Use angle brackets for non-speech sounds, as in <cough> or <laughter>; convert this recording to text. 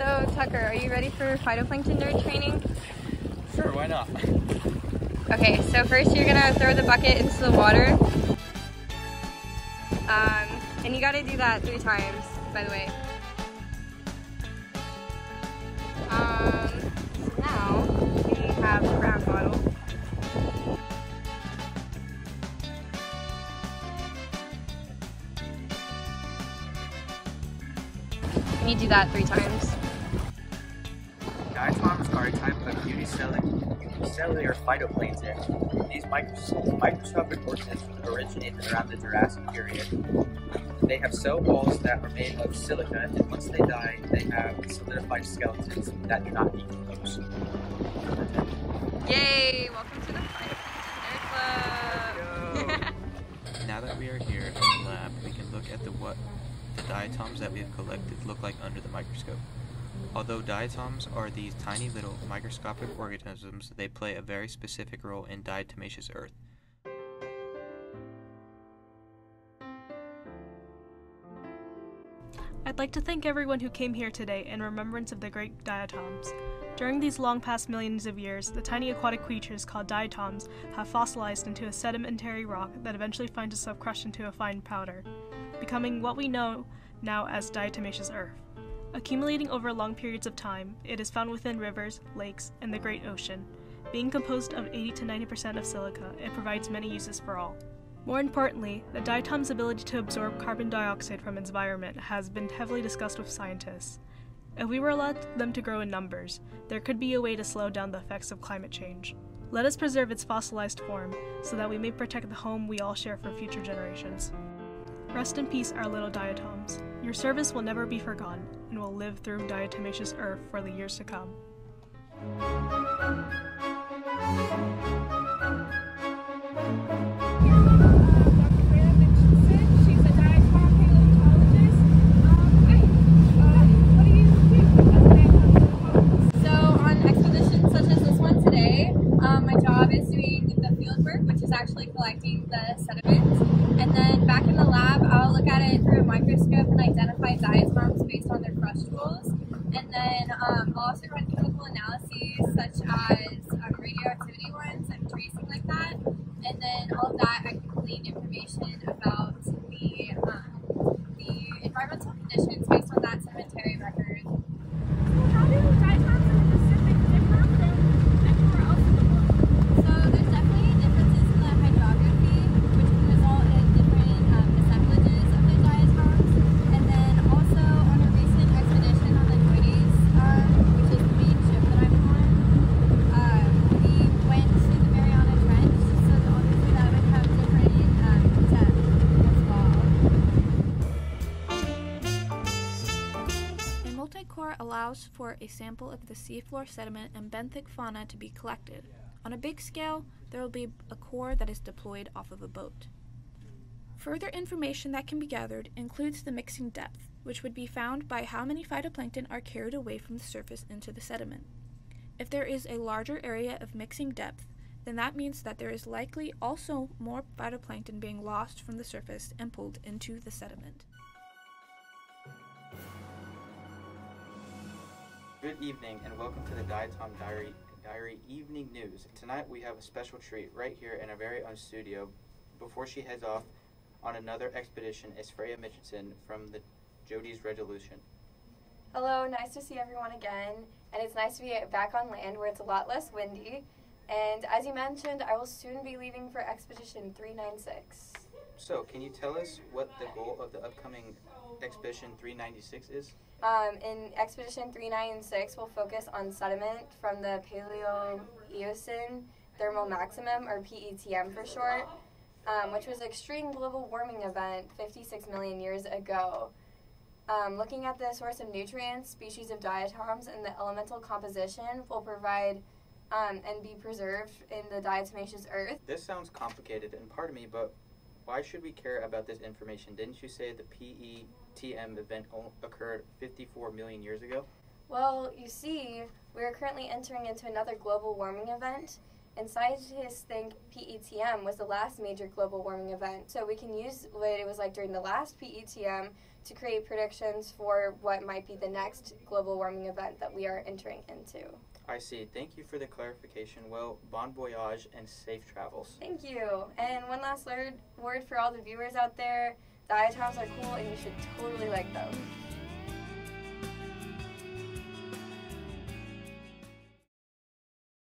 So, Tucker, are you ready for phytoplankton nerd training? Sure, why not? Okay, so first you're gonna throw the bucket into the water. Um, and you gotta do that three times, by the way. Um, so now we have the brown bottle. And you do that three times. Unicellular phytoplankton. These microscopic organisms originated around the Jurassic period. They have cell walls that are made of silica, and once they die, they have solidified skeletons that do not decompose. Yay! Welcome to the Phytoplankton Nerd Club! <laughs> Now that we are here in the lab, we can look at the what the diatoms that we have collected look like under the microscope. Although diatoms are these tiny little microscopic organisms, they play a very specific role in diatomaceous earth. I'd like to thank everyone who came here today in remembrance of the great diatoms. During these long past millions of years, the tiny aquatic creatures called diatoms have fossilized into a sedimentary rock that eventually finds itself crushed into a fine powder, becoming what we know now as diatomaceous earth. Accumulating over long periods of time, it is found within rivers, lakes, and the great ocean. Being composed of 80 to 90% of silica, it provides many uses for all. More importantly, the diatom's ability to absorb carbon dioxide from its environment has been heavily discussed with scientists. If we were allowed them to grow in numbers, there could be a way to slow down the effects of climate change. Let us preserve its fossilized form so that we may protect the home we all share for future generations. Rest in peace, our little diatoms. Your service will never be forgotten and will live through diatomaceous earth for the years to come. Through a microscope and identify diatoms based on their frustules. And then um, I'll also run chemical analyses such as um, radioactivity ones and tracing like that. And then all of that, I can glean information about the, um, the environmental conditions based on that sedimentary record. So there's definitely differences in the hydrography, which can result in different um, assemblages of the diatoms. And then also on a recent expedition on the JOIDES, um, which is the main ship that I'm on, um, we went to the Mariana Trench, so obviously that would have different um, depth as well. A multi-core allows for a sample of the seafloor sediment and benthic fauna to be collected. On a big scale, there will be a core that is deployed off of a boat. Further information that can be gathered includes the mixing depth, which would be found by how many phytoplankton are carried away from the surface into the sediment. If there is a larger area of mixing depth, then that means that there is likely also more phytoplankton being lost from the surface and pulled into the sediment. Good evening and welcome to the Diatom Diary Diary Evening News. Tonight we have a special treat right here in our very own studio. Before she heads off on another expedition is Freya Mitchinson from the JOIDES Resolution. Hello, nice to see everyone again. And it's nice to be back on land where it's a lot less windy. And as you mentioned, I will soon be leaving for Expedition 396. So, can you tell us what the goal of the upcoming Expedition 396 is? Um, in Expedition 396, we'll focus on sediment from the Paleocene-Eocene thermal maximum, or PETM for short, um, which was an extreme global warming event 56 million years ago. Um, looking at the source of nutrients, species of diatoms, and the elemental composition will provide um, and be preserved in the diatomaceous earth. This sounds complicated, and pardon me, but why should we care about this information? Didn't you say the PETM event occurred 54 million years ago? Well, you see, we are currently entering into another global warming event, And scientists think PETM was the last major global warming event. So we can use what it was like during the last PETM to create predictions for what might be the next global warming event that we are entering into. I see. Thank you for the clarification. Well, bon voyage and safe travels. Thank you. And one last word, word for all the viewers out there diatoms are cool and you should totally like them.